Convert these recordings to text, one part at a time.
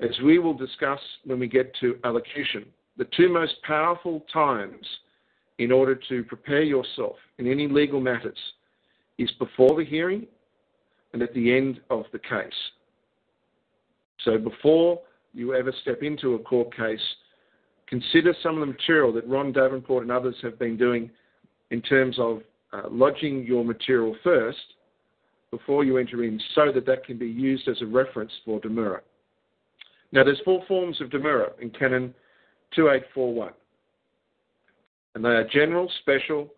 as we will discuss when we get to allocution, the two most powerful times in order to prepare yourself in any legal matters is before the hearing and at the end of the case. So before you ever step into a court case, consider some of the material that Ron Davenport and others have been doing in terms of uh, lodging your material first before you enter in so that that can be used as a reference for demurrer. Now there's four forms of demurrer in Canon 2841 and they are general, special,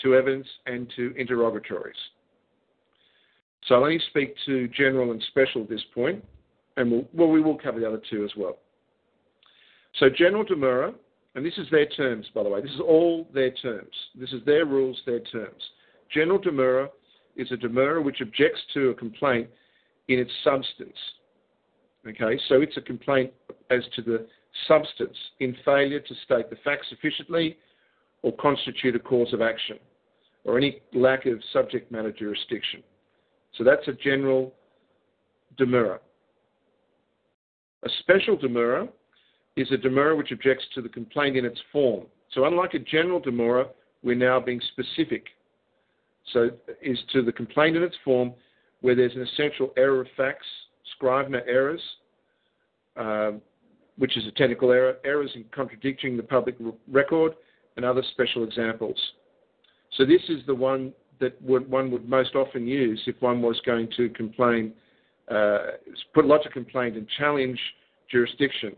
to evidence, and to interrogatories. So I'll only speak to general and special at this point, and we'll, well, we will cover the other two as well. So general demurrer, and this is their terms, by the way. This is all their terms. This is their rules, their terms. General demurrer is a demurrer which objects to a complaint in its substance. Okay, so it's a complaint as to the substance in failure to state the facts sufficiently or constitute a cause of action or any lack of subject matter jurisdiction. So that's a general demurrer. A special demurrer is a demurrer which objects to the complaint in its form. So unlike a general demurrer, we're now being specific. So is to the complaint in its form where there's an essential error of facts, Scrivener errors, which is a technical error, errors in contradicting the public record, and other special examples. So this is the one that would, one would most often use if one was going to complain, uh, put lodge a complaint and challenge jurisdiction.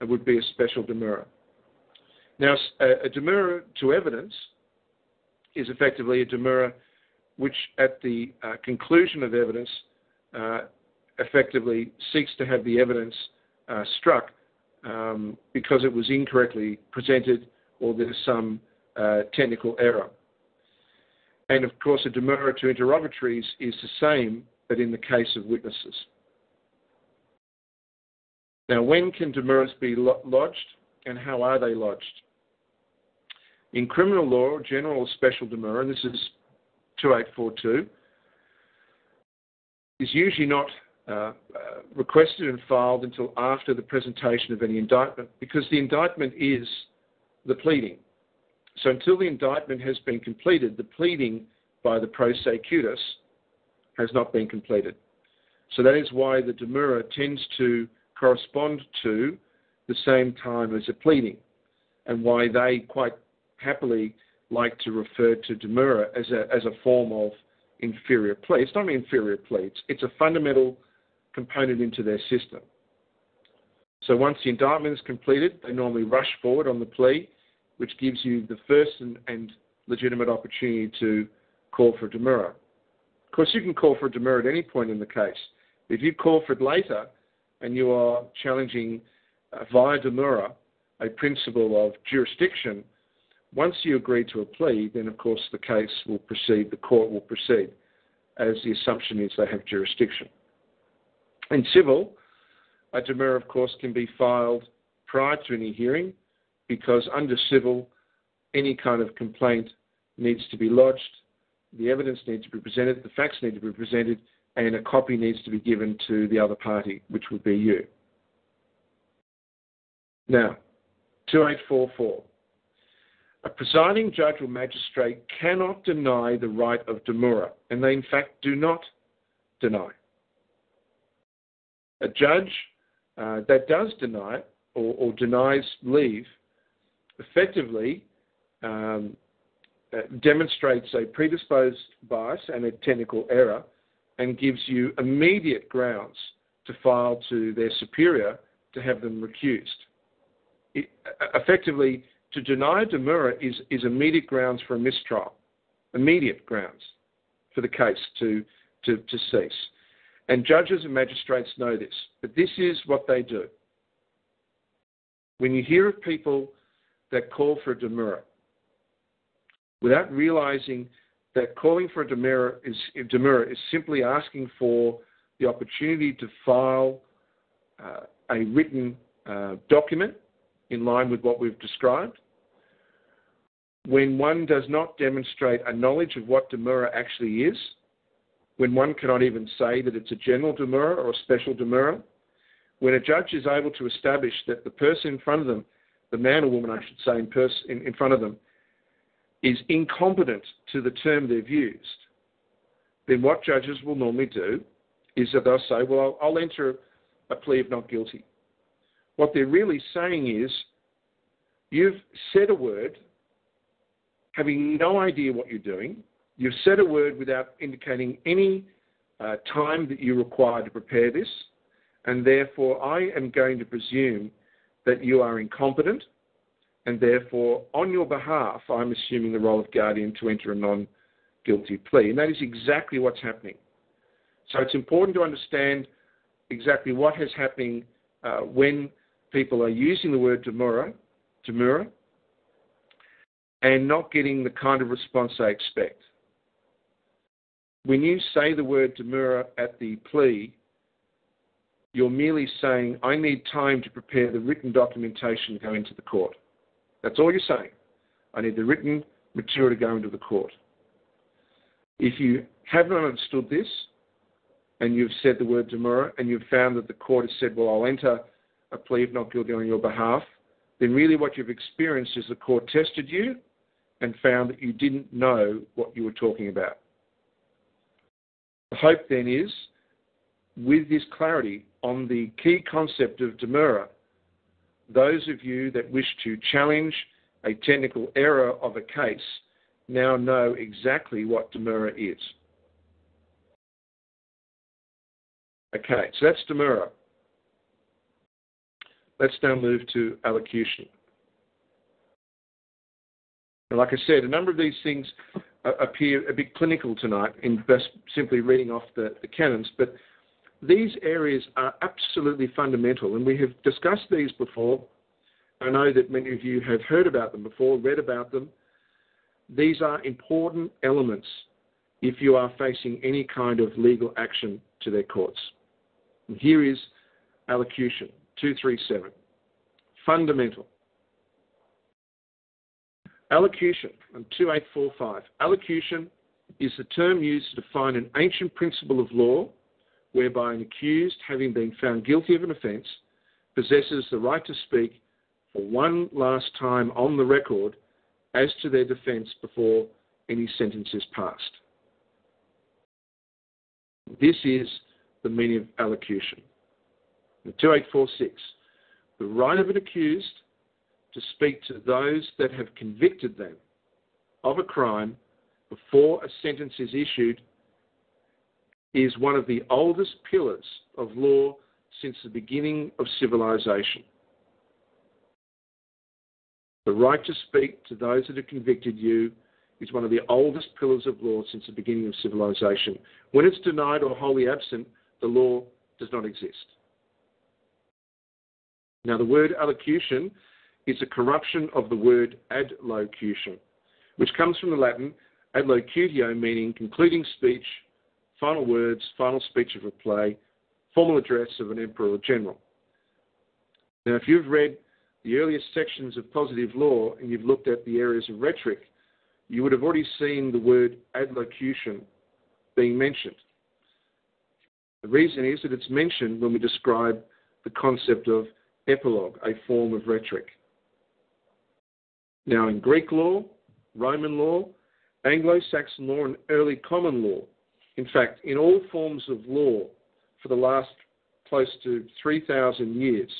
It would be a special demurrer. Now, a, a demurrer to evidence is effectively a demurrer which, at the uh, conclusion of evidence, uh, effectively seeks to have the evidence uh, struck um, because it was incorrectly presented or there's some uh, technical error. And of course, a demurrer to interrogatories is the same, but in the case of witnesses. Now, when can demurrers be lodged and how are they lodged? In criminal law, general or special demurrer, and this is 2842, is usually not Uh, uh, requested and filed until after the presentation of any indictment because the indictment is the pleading. So until the indictment has been completed, the pleading by the prosecutus has not been completed. So that is why the demurrer tends to correspond to the same time as a pleading, and why they quite happily like to refer to demurrer as a, as a form of inferior plea. It's not an inferior plea, it's, it's a fundamental component into their system. So once the indictment is completed, they normally rush forward on the plea, which gives you the first and, and legitimate opportunity to call for a demurrer. Of course, you can call for a demurrer at any point in the case. If you call for it later and you are challenging uh, via demurrer a principle of jurisdiction, once you agree to a plea, then of course the case will proceed, the court will proceed, as the assumption is they have jurisdiction. In civil, a demurrer, of course, can be filed prior to any hearing because under civil, any kind of complaint needs to be lodged, the evidence needs to be presented, the facts need to be presented, and a copy needs to be given to the other party, which would be you. Now, 2844. A presiding judge or magistrate cannot deny the right of demurrer, and they in fact do not deny. A judge uh, that does deny or, or denies leave effectively um, uh, demonstrates a predisposed bias and a technical error and gives you immediate grounds to file to their superior to have them recused. It, effectively, to deny a demurrer is, is immediate grounds for a mistrial, immediate grounds for the case to, to, to cease. And judges and magistrates know this, but this is what they do. When you hear of people that call for a demurrer without realizing that calling for a demurrer is, demurrer is simply asking for the opportunity to file uh, a written uh, document in line with what we've described. When one does not demonstrate a knowledge of what demurrer actually is, when one cannot even say that it's a general demurrer or a special demurrer, when a judge is able to establish that the person in front of them, the man or woman, I should say, in, pers- in, in front of them, is incompetent to the term they've used, then what judges will normally do is that they'll say, Well, I'll, I'll enter a plea of not guilty. What they're really saying is, You've said a word having no idea what you're doing. You've said a word without indicating any uh, time that you require to prepare this, and therefore I am going to presume that you are incompetent, and therefore, on your behalf, I'm assuming the role of guardian to enter a non guilty plea. And that is exactly what's happening. So it's important to understand exactly what happening uh, when people are using the word demurrer demurrer, and not getting the kind of response they expect. When you say the word demurrer at the plea, you're merely saying, I need time to prepare the written documentation to go into the court. That's all you're saying. I need the written material to go into the court. If you have not understood this, and you've said the word demurrer, and you've found that the court has said, well, I'll enter a plea of not guilty on your behalf, then really what you've experienced is the court tested you and found that you didn't know what you were talking about. The hope then is, with this clarity on the key concept of demurrer, those of you that wish to challenge a technical error of a case now know exactly what demurrer is. Okay, so that's demurrer. Let's now move to allocution. And like I said, a number of these things appear a bit clinical tonight in just simply reading off the, the canons, but these areas are absolutely fundamental, and we have discussed these before. I know that many of you have heard about them before, read about them. These are important elements if you are facing any kind of legal action to their courts. And here is allocution. 237. Fundamental. Allocution on 2845. Allocution is the term used to define an ancient principle of law whereby an accused, having been found guilty of an offence, possesses the right to speak for one last time on the record as to their defence before any sentence is passed. This is the meaning of allocution. 2846, the right of an accused to speak to those that have convicted them of a crime before a sentence is issued is one of the oldest pillars of law since the beginning of civilization. The right to speak to those that have convicted you is one of the oldest pillars of law since the beginning of civilization. When it's denied or wholly absent, the law does not exist. Now, the word allocution is a corruption of the word adlocution, which comes from the Latin adlocutio, meaning concluding speech, final words, final speech of a play, formal address of an emperor or general. Now, if you've read the earliest sections of positive law and you've looked at the areas of rhetoric, you would have already seen the word adlocution being mentioned. The reason is that it's mentioned when we describe the concept of epilogue, a form of rhetoric. Now, in Greek law, Roman law, Anglo Saxon law, and early common law, in fact, in all forms of law for the last close to 3,000 years,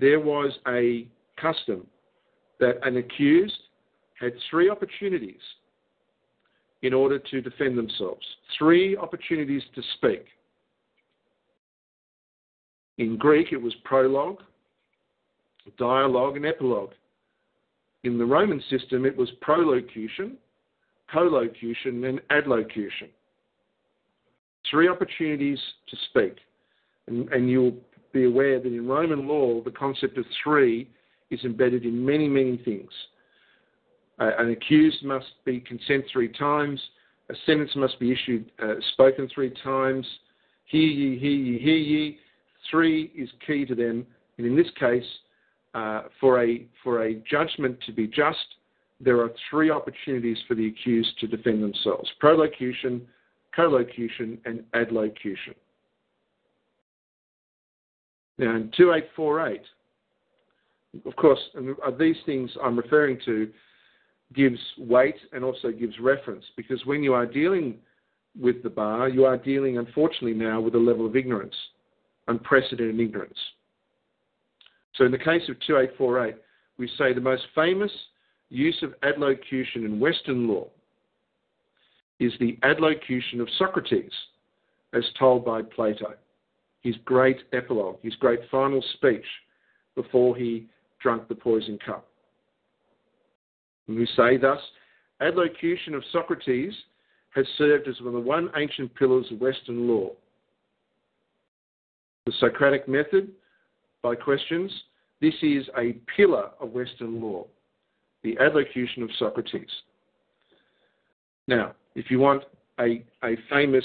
there was a custom that an accused had three opportunities in order to defend themselves, three opportunities to speak. In Greek, it was prologue, dialogue, and epilogue. In the Roman system, it was prolocution, collocution, and adlocution. Three opportunities to speak. And, and you'll be aware that in Roman law, the concept of three is embedded in many, many things. Uh, an accused must be consent three times. A sentence must be issued, uh, spoken three times. Hear ye, hear ye, hear ye. Three is key to them. And in this case, uh, for, a, for a judgment to be just, there are three opportunities for the accused to defend themselves prolocution, collocution, and adlocution. Now, in 2848, of course, and these things I'm referring to gives weight and also gives reference because when you are dealing with the bar, you are dealing, unfortunately, now with a level of ignorance, unprecedented ignorance. So, in the case of 2848, we say the most famous use of adlocution in Western law is the adlocution of Socrates, as told by Plato, his great epilogue, his great final speech before he drunk the poison cup. And we say thus, adlocution of Socrates has served as one of the one ancient pillars of Western law. The Socratic method by questions, this is a pillar of Western law, the adlocution of Socrates. Now, if you want a, a famous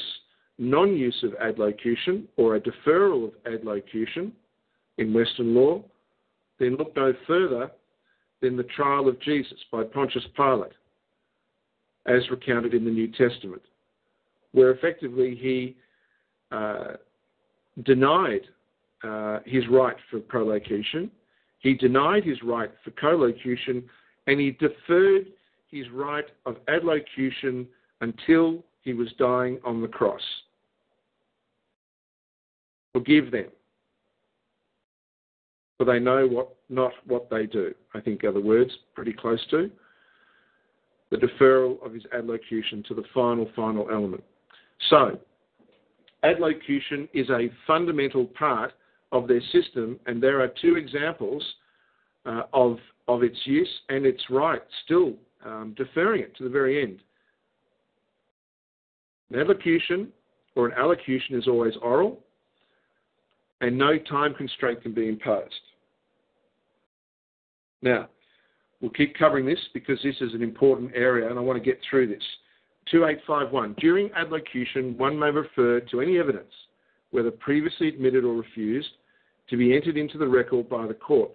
non use of adlocution or a deferral of adlocution in Western law, then look no further than the trial of Jesus by Pontius Pilate, as recounted in the New Testament, where effectively he uh, denied uh, his right for prolocution, he denied his right for collocution, and he deferred his right of adlocution until he was dying on the cross. Forgive them for they know what, not what they do. I think are the words pretty close to. The deferral of his adlocution to the final, final element. So, adlocution is a fundamental part of their system, and there are two examples uh, of, of its use and its right, still um, deferring it to the very end. An adlocution or an allocution is always oral, and no time constraint can be imposed. Now, we'll keep covering this because this is an important area and I want to get through this. 2851. During adlocution, one may refer to any evidence, whether previously admitted or refused, to be entered into the record by the court.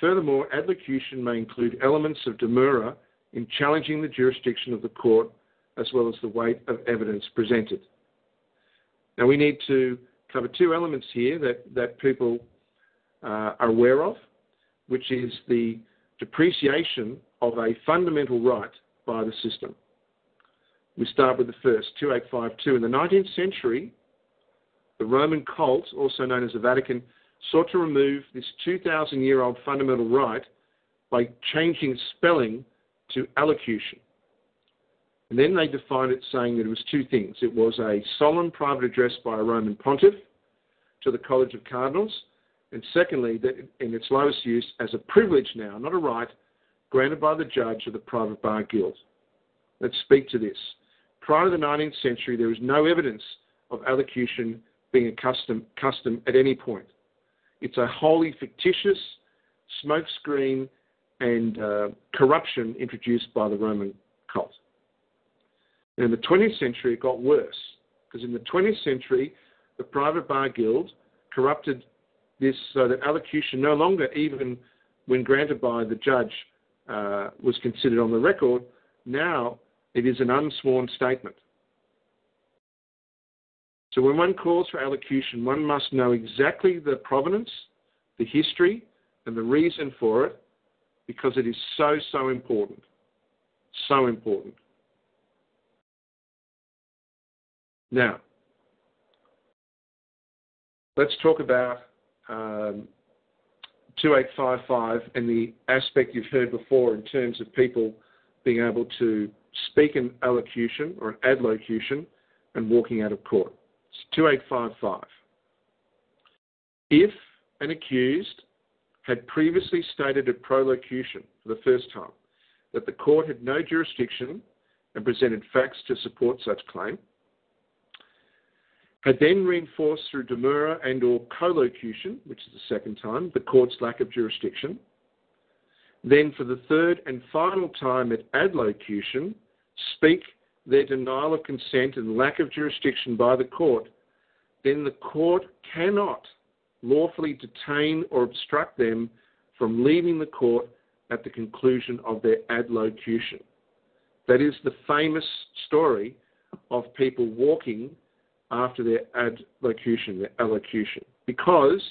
Furthermore, adlocution may include elements of demurrer in challenging the jurisdiction of the court as well as the weight of evidence presented. Now, we need to cover two elements here that, that people uh, are aware of, which is the depreciation of a fundamental right by the system. We start with the first, 2852. In the 19th century, the Roman cult, also known as the Vatican, sought to remove this 2,000 year old fundamental right by changing spelling to allocution. And then they defined it saying that it was two things. It was a solemn private address by a Roman pontiff to the College of Cardinals, and secondly, that in its lowest use, as a privilege now, not a right, granted by the judge of the private bar guild. Let's speak to this. Prior to the 19th century, there was no evidence of allocution being a custom, custom at any point. It's a wholly fictitious smokescreen and uh, corruption introduced by the Roman cult. And in the 20th century, it got worse because in the 20th century, the private bar guild corrupted this so that allocution no longer, even when granted by the judge, uh, was considered on the record. Now it is an unsworn statement. So when one calls for allocution, one must know exactly the provenance, the history, and the reason for it because it is so, so important. So important. Now, let's talk about um, 2855 and the aspect you've heard before in terms of people being able to speak an allocution or an adlocution and walking out of court. It's 2855. If an accused had previously stated at prolocution for the first time that the court had no jurisdiction and presented facts to support such claim, had then reinforced through demurrer and or collocution, which is the second time, the court's lack of jurisdiction. Then for the third and final time at adlocution, speak their denial of consent and lack of jurisdiction by the court, then the court cannot lawfully detain or obstruct them from leaving the court at the conclusion of their adlocution. That is the famous story of people walking after their adlocution, their allocution. Because